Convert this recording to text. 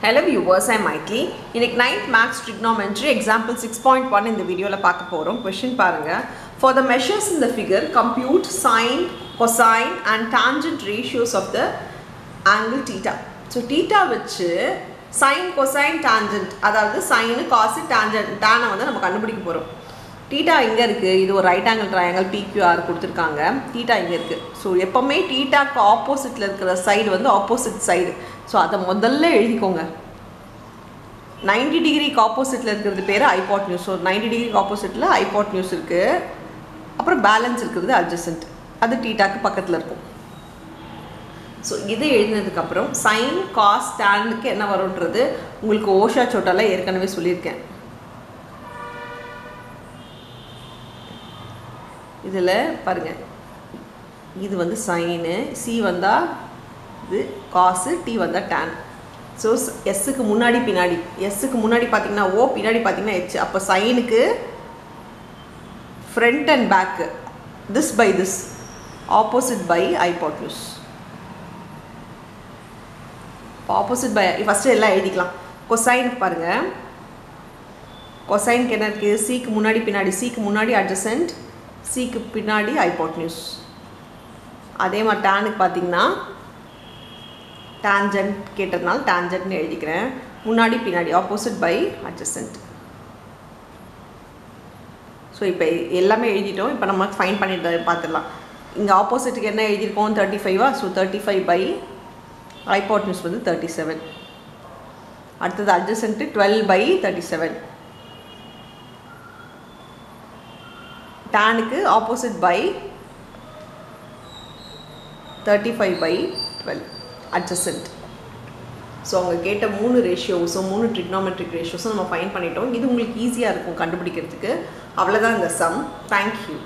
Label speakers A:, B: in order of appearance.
A: Hello viewers ஐ மைட்லி இன்னைக்கு ninth maths trigonometry example six point one இந்த வீடியோவில் பார்க்க போகிறோம் கொஷின் பாருங்கள் for the measures in the figure compute sine cosine and tangent ratios of the angle theta so theta வச்சு sine cosine tangent அதாவது sine cos tangent டேனை வந்து நம்ம கண்டுபிடிக்க போகிறோம் டீட்டா இங்கே இருக்குது இது ஒரு ரைட் ஆங்கிள் ட்ரையாங்கிள் பிக்யூஆர் கொடுத்துருக்காங்க. டீட்டா இங்கே இருக்குது ஸோ எப்போவுமே டீட்டாக்கு ஆப்போசிட்டில் இருக்கிற சைடு வந்து ஆப்போசிட் சைடு ஸோ அதை முதல்ல எழுதிக்கோங்க. நைன்டி டிகிரிக்கு ஆப்போசிட்டில் இருக்கிறது பேர் ஐபாட் நியூஸ் ஸோ நைன்டி டிகிரிக்கு ஆப்போசிட்டில் ஐபாட் நியூஸ் இருக்குது அப்புறம் பேலன்ஸ் இருக்கிறது அட்ஜசன்ட் அது டீட்டாக்கு பக்கத்தில் இருக்கும். ஸோ இது எழுதினதுக்கப்புறம் சைன் காஸ் ஸ்டாண்டுக்கு என்ன வரும்ன்றது உங்களுக்கு ஓஷா சோட்டாலாம் ஏற்கனவே சொல்லியிருக்கேன். இதில் பாருங்கள் இது வந்து சைனு சி வந்தால் இது காசு டி வந்தால் டேன் ஸோ எஸ்ஸுக்கு முன்னாடி பின்னாடி. எஸ்ஸுக்கு முன்னாடி பார்த்தீங்கன்னா ஓ பின்னாடி பார்த்தீங்கன்னா ஹெச் அப்போ சைனுக்கு front and back this by this opposite by hypotenuse opposite by first எல்லாம் எழுதிக்கலாம். கொசைனுக்கு பாருங்கள் கொசைனுக்கு என்ன இருக்குது சிக்கு முன்னாடி பின்னாடி. சிக்கு முன்னாடி அட்ஜசன்ட் சிக்கு பின்னாடி ஐபாட்னியூஸ் அதே மாதிரி டேனுக்கு பார்த்தீங்கன்னா டேஞ்சன்ட் கேட்டதுனால டேஞ்சன்ட்னு எழுதிக்கிறேன். முன்னாடி பின்னாடி ஆப்போசிட் பை அட்ஜசன்ட் ஸோ இப்போ எல்லாமே எழுதிட்டோம். இப்போ நம்ம ஃபைன் பண்ணிட்டு பார்த்துடலாம். இங்கே ஆப்போசிட்டுக்கு என்ன எழுதியிருக்கோம்? Thirty ஃபைவா so thirty five by hypotenuse வந்து தேர்ட்டி செவன் அடுத்தது adjacent twelve by thirty seven டேனுக்கு opposite by thirty five by twelve adjacent so அவங்க கேட்ட மூணு ரேஷியோஸும் மூணு ட்ரிக்னாமெட்ரிக் ரேஷியோஸும் நம்ம ஃபைன் பண்ணிட்டோம். இது உங்களுக்கு ஈஸியாக இருக்கும் கண்டுபிடிக்கிறதுக்கு. அவ்வளோதான் இந்த சம் தேங்க்யூ